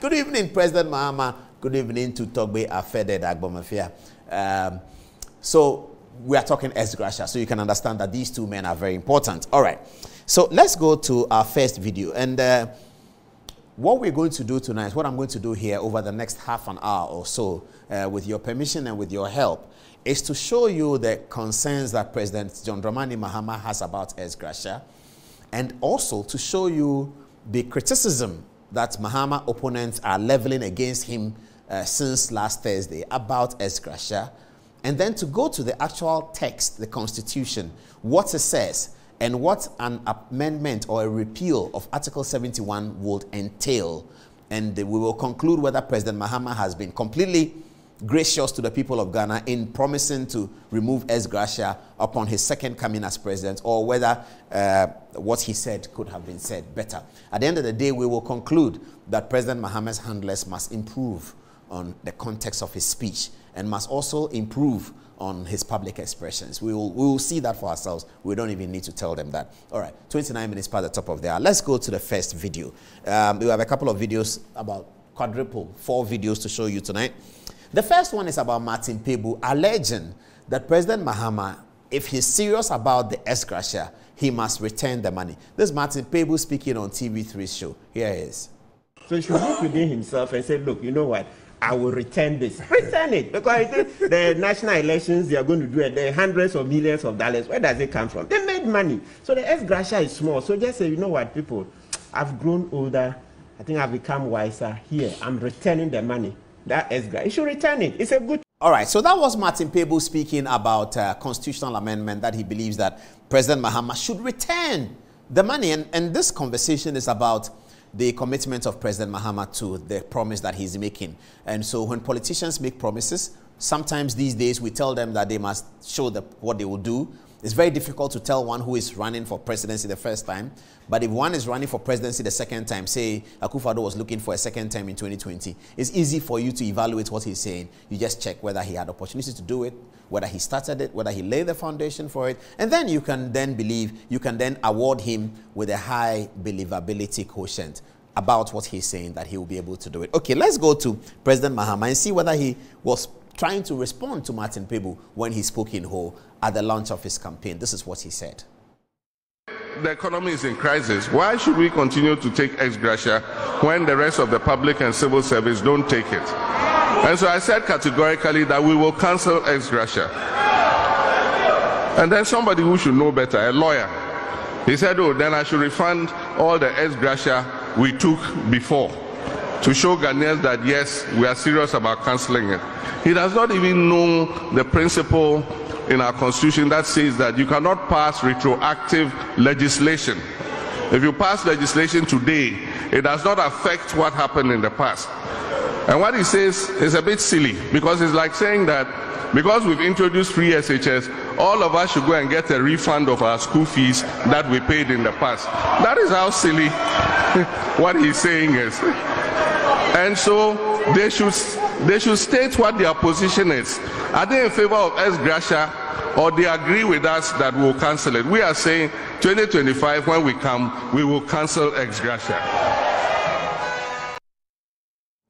Good evening, President Mahama. Good evening to Togbe Afede Agbogbomefia. Um, so we are talking ex so you can understand that these two men are very important. All right. So let's go to our first video. And uh, what we're going to do tonight, what I'm going to do here over the next half an hour or so, uh, with your permission and with your help, is to show you the concerns that President John Dramani Mahama has about ex and also to show you the criticism that Mahama opponents are leveling against him uh, since last Thursday about ex gratia, and then to go to the actual text, the Constitution, what it says, and what an amendment or a repeal of Article 71 would entail. And we will conclude whether President Mahama has been completely gracious to the people of Ghana in promising to remove ex gratia upon his second coming as president, or whether uh, what he said could have been said better. At the end of the day, we will conclude that President Mahama's handlers must improve on the context of his speech and must also improve on his public expressions. We will, we will see that for ourselves. We don't even need to tell them that. All right, 29 minutes past the top of the hour. Let's go to the first video. Um, we have a couple of videos, about quadruple, four videos to show you tonight. The first one is about Martin Kpebu alleging that President Mahama, if he's serious about the gratia, he must return the money. This is Martin Kpebu speaking on TV3's show. Here he is. So he should look within himself and say, look, you know what? I will return this. Return it. Because the national elections they are going to do it, the hundreds of millions of dollars, where does it come from? They made money. So the ex is small. So just say, you know what, people, I've grown older. I think I've become wiser. Here, I'm returning the money. That gratia. You should return it. It's a good. All right, so that was Martin Kpebu speaking about uh, constitutional amendment that he believes that President Mahama should return the money. And, and this conversation is about the commitment of President Mahama to the promise that he's making. And so when politicians make promises, sometimes these days we tell them that they must show the, what they will do. It's very difficult to tell one who is running for presidency the first time. But if one is running for presidency the second time, say Akufo-Addo was looking for a second time in 2020, it's easy for you to evaluate what he's saying. You just check whether he had opportunity to do it, whether he started it, whether he laid the foundation for it, and then you can then believe, you can then award him with a high believability quotient about what he's saying that he will be able to do it. Okay, let's go to President Mahama and see whether he was trying to respond to Martin Kpebu when he spoke in Ho at the launch of his campaign. This is what he said. The economy is in crisis. Why should we continue to take ex gratia when the rest of the public and civil service don't take it? And so I said categorically that we will cancel ex gratia. And then somebody who should know better, a lawyer, he said, Oh, then I should refund all the ex gratia we took before to show Ghanaians that yes, we are serious about cancelling it. He does not even know the principle in our constitution that says that you cannot pass retroactive legislation. If you pass legislation today, it does not affect what happened in the past. And what he says is a bit silly because it's like saying that because we've introduced free SHS, all of us should go and get a refund of our school fees that we paid in the past. That is how silly what he's saying is. And so they should they should state what their position is. Are they in favor of ex gratia or they agree with us that we'll cancel it? We are saying 2025 when we come, we will cancel ex gratia.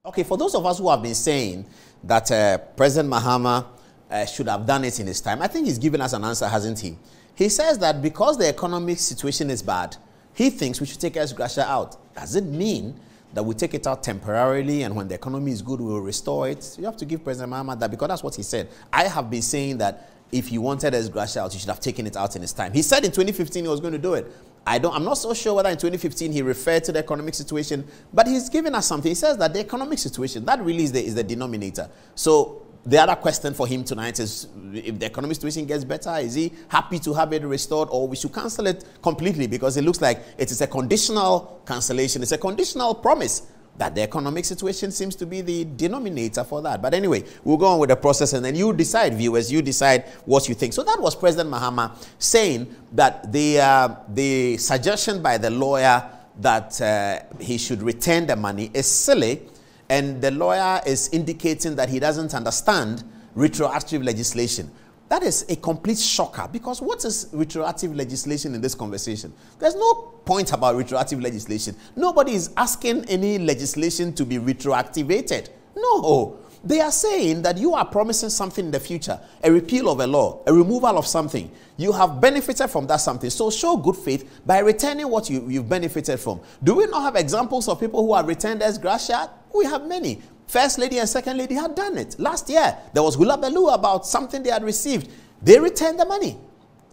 Okay, for those of us who have been saying that uh, President Mahama uh, should have done it in his time, I think he's given us an answer, hasn't he? He says that because the economic situation is bad, he thinks we should take ex gratia out. Does it mean that we take it out temporarily and when the economy is good, we will restore it? You have to give President Mahama that because that's what he said. I have been saying that if he wanted his gratia out, he should have taken it out in his time. He said in 2015 he was going to do it. I don't, I'm not so sure whether in 2015 he referred to the economic situation, but he's given us something. He says that the economic situation, that really is the, is the denominator. So the other question for him tonight is if the economic situation gets better, is he happy to have it restored or we should cancel it completely because it looks like it is a conditional cancellation. It's a conditional promise that the economic situation seems to be the denominator for that. But anyway, we'll go on with the process and then you decide, viewers, you decide what you think. So that was President Mahama saying that the, uh, the suggestion by the lawyer that uh, he should return the money is silly. And the lawyer is indicating that he doesn't understand retroactive legislation. That is a complete shocker because what is retroactive legislation in this conversation? There's no point about retroactive legislation. Nobody is asking any legislation to be retroactivated. No. They are saying that you are promising something in the future, a repeal of a law, a removal of something. You have benefited from that something. So show good faith by returning what you, you've benefited from. Do we not have examples of people who have returned as gratia? We have many. First lady and second lady had done it. Last year, there was hula belu about something they had received. They returned the money.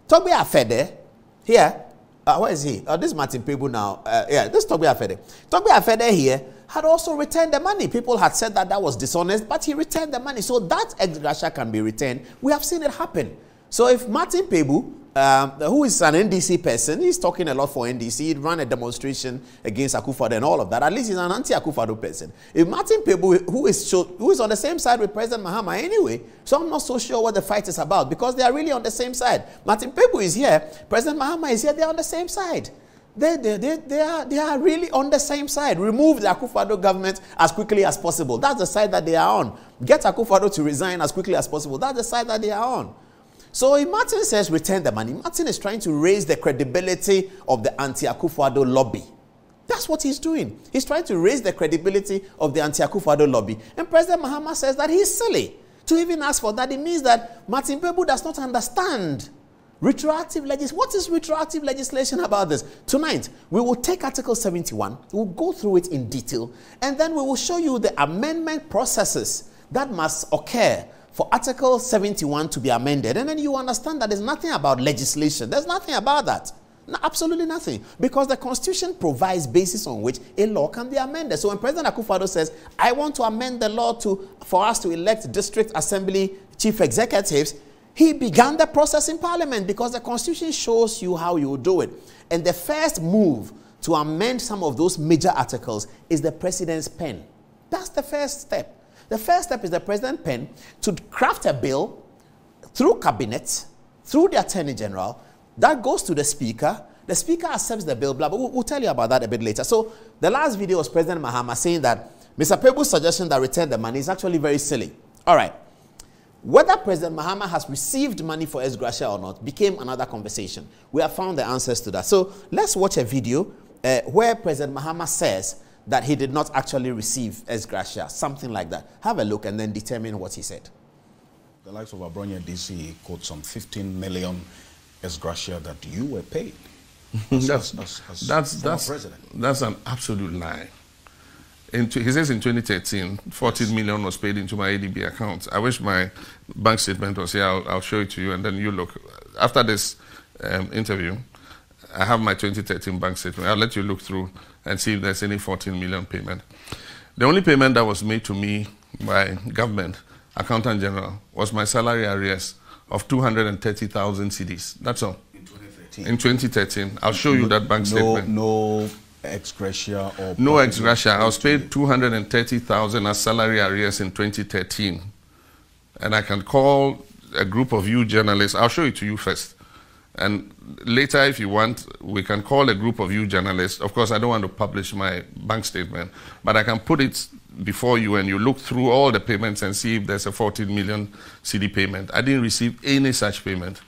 Togbe Afede, here, uh, where is he? Oh, this is Martin Kpebu now. Uh, yeah, this is Afede. Togbe Afede here had also returned the money. People had said that that was dishonest, but he returned the money. So that ex gratia can be returned. We have seen it happen. So if Martin Kpebu um, who is an NDC person, he's talking a lot for NDC. He ran a demonstration against Akufo and all of that. At least he's an anti-Akufo person. If Martin Kpebu, who is who is on the same side with President Mahama anyway, so I'm not so sure what the fight is about because they are really on the same side. Martin Kpebu is here, President Mahama is here. They are on the same side. They, they, they, they, are, they are really on the same side. Remove the Akufo government as quickly as possible. That's the side that they are on. Get Akufo to resign as quickly as possible. That's the side that they are on. So if Martin says return the money, Martin is trying to raise the credibility of the anti-Akufo-Addo lobby. That's what he's doing. He's trying to raise the credibility of the anti-Akufo-Addo lobby. And President Mahama says that he's silly to even ask for that. It means that Martin Kpebu does not understand retroactive legislation. What is retroactive legislation about this? Tonight, we will take Article 71, we'll go through it in detail, and then we will show you the amendment processes that must occur for Article 71 to be amended. And then you understand that there's nothing about legislation. There's nothing about that. No, absolutely nothing. Because the Constitution provides basis on which a law can be amended. So when President Akufo-Addo says, I want to amend the law to, for us to elect district assembly chief executives, he began the process in parliament because the Constitution shows you how you do it. And the first move to amend some of those major articles is the president's pen. That's the first step. The first step is the president's pen to craft a bill through cabinet, through the attorney general, that goes to the speaker. The speaker accepts the bill, blah, blah. We'll, we'll tell you about that a bit later. So the last video was President Mahama saying that Mr. Kpebu's suggestion that return the money is actually very silly. All right. Whether President Mahama has received money for ex gratia or not became another conversation. We have found the answers to that. So let's watch a video uh, where President Mahama says that he did not actually receive ex gratia, something like that. Have a look and then determine what he said. The likes of Abronye DC quote some 15 million ex gratia that you were paid. As, that's, as, as that's, that's, president. that's an absolute lie. In, he says in 2013, 14 million was paid into my ADB account. I wish my bank statement was here. I'll, I'll show it to you and then you look. After this um, interview, I have my 2013 bank statement. I'll let you look through and see if there's any 14 million payment. The only payment that was made to me by government, accountant general, was my salary arrears of 230,000 cedis. That's all. In 2013. In 2013. I'll show no, you that bank no, statement. No ex gratia or no ex gratia. I was paid 230,000 as salary arrears in 2013. And I can call a group of you journalists. I'll show it to you first. And later, if you want, we can call a group of you journalists. Of course, I don't want to publish my bank statement, but I can put it before you and you look through all the payments and see if there's a 14 million cedi payment. I didn't receive any such payment.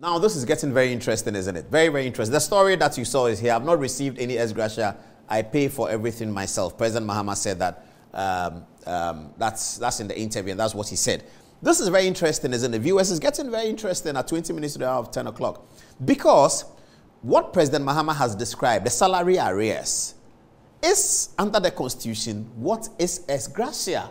Now, this is getting very interesting, isn't it? Very, very interesting. The story that you saw is here. I've not received any ex gratia. I pay for everything myself. President Mahama said that. Um, um, that's, that's in the interview, and that's what he said. This is very interesting, isn't it? Viewers, it's getting very interesting at 20 minutes to the hour of 10 o'clock. Because what President Mahama has described, the salary arrears, is under the Constitution what is ex gratia.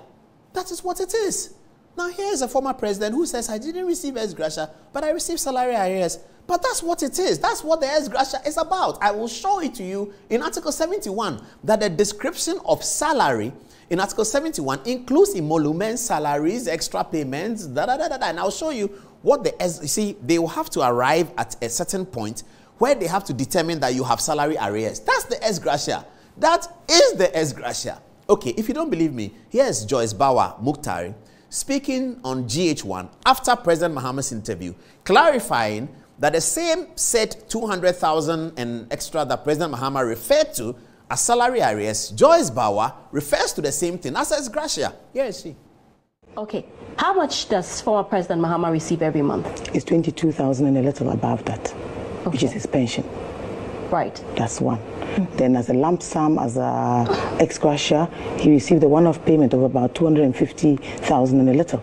That is what it is. Now, here is a former president who says, I didn't receive ex gratia, but I received salary arrears. But that's what it is. That's what the ex gratia is about. I will show it to you in Article 71 that the description of salary in Article 71 includes emoluments, salaries, extra payments, da da da da. And I'll show you what the you see, they will have to arrive at a certain point where they have to determine that you have salary arrears. That's the ex gratia. That is the ex gratia. Okay, if you don't believe me, here's Joyce Bawah Mogtari speaking on GH1 after President Mahama's interview, clarifying that the same set 200,000 and extra that President Mahama referred to as salary arrears, Joyce Bawah refers to the same thing as ex gratia. Here is she. Okay. How much does former President Mahama receive every month? It's 22,000 and a little above that, okay. which is his pension. Right. That's one. Then as a lump sum, as a ex gratia, he received a one-off payment of about 250,000 and a little.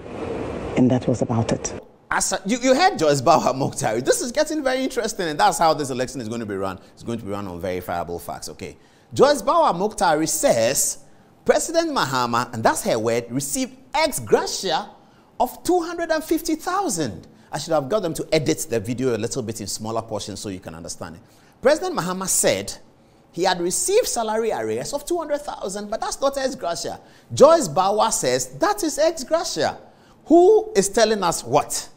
And that was about it. As a, you, you heard Joyce Bawah Mogtari. This is getting very interesting, and that's how this election is going to be run. It's going to be run on verifiable facts, okay? Joyce Bawah Mogtari says President Mahama, and that's her word, received ex gratia of 250,000. I should have got them to edit the video a little bit in smaller portions so you can understand it. President Mahama said he had received salary arrears of 200,000, but that's not ex gratia. Joyce Bawah says that is ex gratia. Who is telling us what?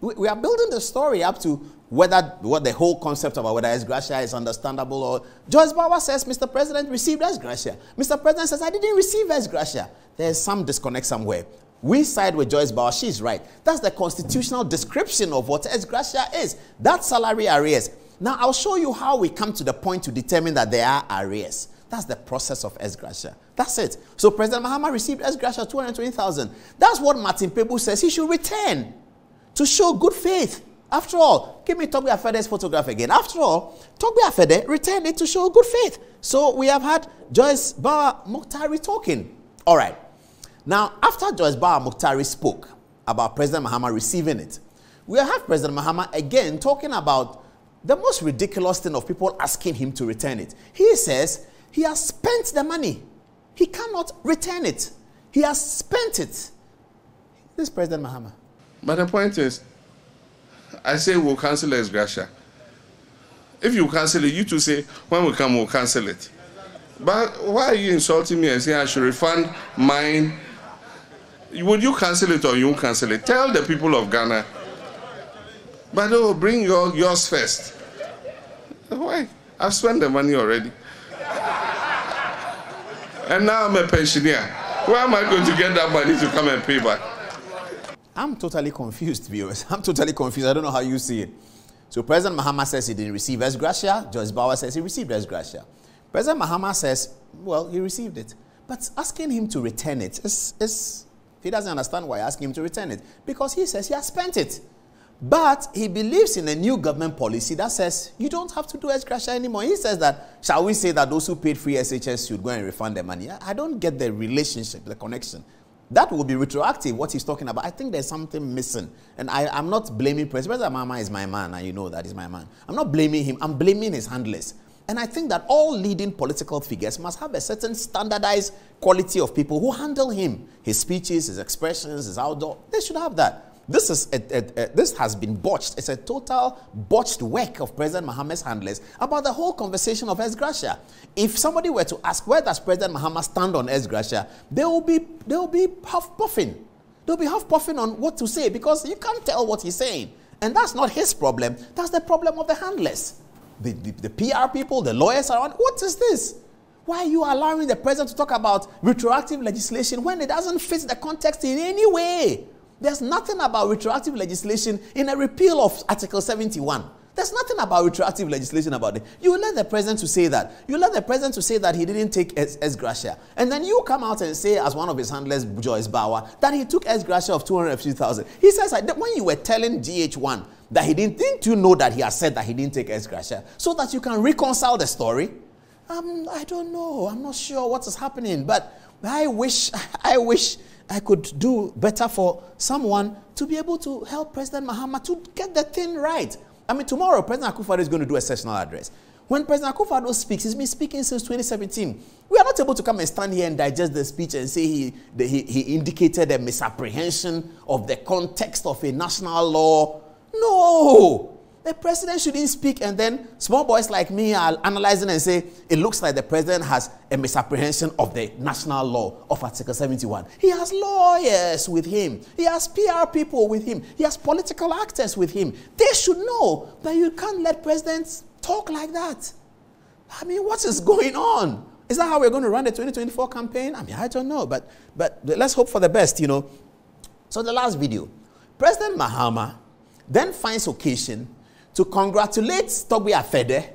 We, are building the story up to whether what the whole concept about whether ex gratia is understandable or Joyce Bawah says Mr. President received ex gratia. Mr. President says I didn't receive ex gratia. There's some disconnect somewhere. We side with Joyce Bawah. She's right. That's the constitutional description of what ex gratia is. That salary arrears. Now, I'll show you how we come to the point to determine that there are arrears. That's the process of ex gratia. That's it. So President Mahama received ex gratia 220,000. That's what Martin Kpebu says he should return to show good faith. After all, give me Togbe Afede's photograph again. After all, Togbe Afede returned it to show good faith. So we have had Joyce Bawah Mogtari talking. All right. Now, after Joyce Bawah Mogtari spoke about President Mahama receiving it, we have President Mahama again talking about the most ridiculous thing of people asking him to return it. He says he has spent the money. He cannot return it. He has spent it. This is President Mahama. But the point is, I say we'll cancel ex gratia. If you cancel it, you to say, when we come, we'll cancel it. But why are you insulting me and saying I should refund mine? Would you cancel it or you cancel it? Tell the people of Ghana but oh, bring your, yours first. Why? I've spent the money already. and now I'm a pensioner. Where am I going to get that money to come and pay back? I'm totally confused, viewers. I'm totally confused. I don't know how you see it. So President Mahama says he didn't receive ex gratia. Joyce Bawah says he received ex gratia. President Mahama says, well, he received it. But asking him to return it is, is he doesn't understand why asking him to return it. Because he says he has spent it. But he believes in a new government policy that says you don't have to do ex gratia anymore. He says that, shall we say that those who paid free SHS should go and refund their money? I don't get the relationship, the connection. That will be retroactive, what he's talking about. I think there's something missing. And I, am not blaming President. Mahama is my man, and you know that he's my man. I'm not blaming him, I'm blaming his handlers. And I think that all leading political figures must have a certain standardized quality of people who handle him. His speeches, his expressions, his outdoor, they should have that. This, is a, a, a, this has been botched. It's a total botched work of President Mahama's handlers about the whole conversation of ex gratia. If somebody were to ask where does President Mahama stand on ex gratia, they will be they will be half puffing. They'll be half puffing on what to say because you can't tell what he's saying. And that's not his problem. That's the problem of the handlers. The, the, the PR people, the lawyers around. What is this? Why are you allowing the president to talk about retroactive legislation when it doesn't fit the context in any way? There's nothing about retroactive legislation in a repeal of Article 71. There's nothing about retroactive legislation about it. You let the president to say that. You let the president to say that he didn't take ex, gratia. And then you come out and say, as one of his handlers, Joyce Bawah, that he took ex gratia of 250,000. He says when you were telling GH1 that he didn't, didn't you know that he has said that he didn't take ex gratia? So that you can reconcile the story? Um, I don't know. I'm not sure what is happening. But I wish, I wish I could do better for someone to be able to help President Mahama to get the thing right. I mean, tomorrow, President Akufo is going to do a sessional address. When President Akufo speaks, he's been speaking since 2017. We are not able to come and stand here and digest the speech and say he, the, he, he indicated a misapprehension of the context of a national law. No! The president shouldn't speak, and then small boys like me are analyzing and say, it looks like the president has a misapprehension of the national law of Article 71. He has lawyers with him, he has PR people with him, he has political actors with him. They should know that you can't let presidents talk like that. I mean, what is going on? Is that how we're going to run the 2024 campaign? I mean, I don't know, but, but let's hope for the best, you know. So, the last video President Mahama then finds occasion to congratulate Togbe Afede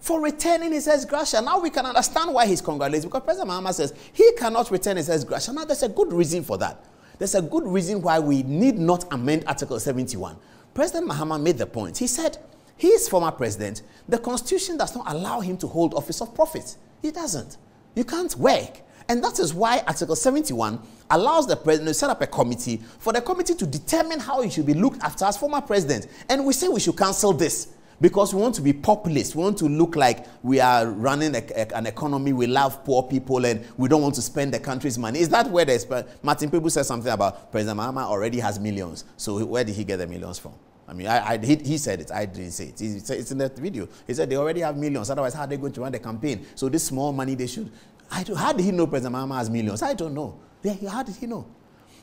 for returning his ex gratia. Now we can understand why he's congratulating because President Mahama says he cannot return his ex gratia. Now there's a good reason for that. there's a good reason why we need not amend Article 71. President Mahama made the point. He said, he is former president. The constitution does not allow him to hold office of profit. He doesn't. You can't work. And that is why Article 71 allows the president to set up a committee for the committee to determine how he should be looked after as former president. And we say we should cancel this because we want to be populist. We want to look like we are running a, a, an economy. We love poor people and we don't want to spend the country's money. Is that where the Martin Kpebu said something about President Mahama already has millions. So where did he get the millions from? I mean, I, I, he, he, said it. I didn't say it. It's in that video. He said they already have millions. Otherwise, how are they going to run the campaign? So this small money they should. I do, how did he know President Mahama has millions? I don't know. Yeah, how did he know?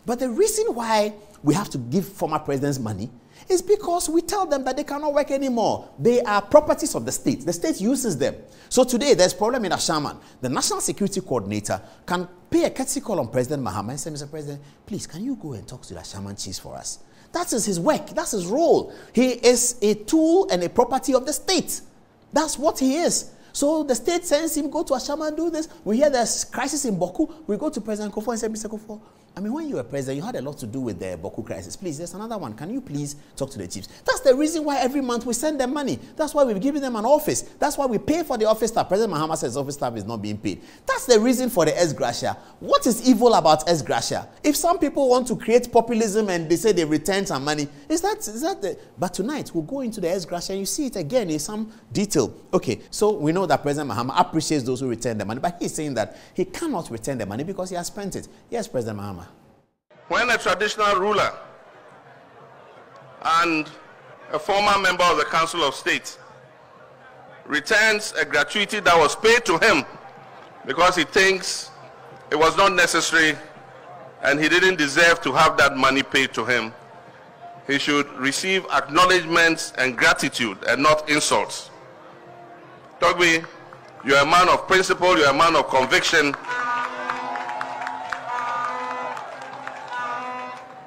But the reason why we have to give former presidents money is because we tell them that they cannot work anymore. They are properties of the state. The state uses them. So today there's problem in Ashaiman. The National Security Coordinator can pay a courtesy call on President Mahama and say, Mr. President, please, can you go and talk to the Ashaiman chiefs for us? That is his work. That's his role. He is a tool and a property of the state. That's what he is. So the state sends him, go to Ashaiman, do this. We hear there's crisis in Bawku. We go to President Kufuor and say, Mr. Kufuor, I mean, when you were president, you had a lot to do with the Bawku crisis. Please, there's another one. Can you please talk to the chiefs? That's the reason why every month we send them money. That's why we've given them an office. That's why we pay for the office staff. President Mahama says office staff is not being paid. That's the reason for the ex gratia. What is evil about ex gratia? If some people want to create populism and they say they return some money, is that is that the? But tonight we'll go into the ex gratia and you see it again in some detail. Okay, so we know that President Mahama appreciates those who return the money, but he's saying that he cannot return the money because he has spent it. Yes, President Mahama when a traditional ruler and a former member of the Council of State returns a gratuity that was paid to him because he thinks it was not necessary and he didn't deserve to have that money paid to him, he should receive acknowledgments and gratitude and not insults. Togbe, you're a man of principle, you're a man of conviction,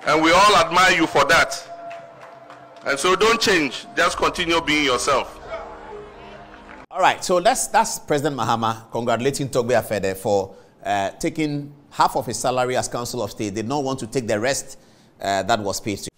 And we all admire you for that. And so don't change. Just continue being yourself. All right. So that's, that's President Mahama congratulating Togbe Afede for uh, taking half of his salary as Council of State. They don't want to take the rest uh, that was paid to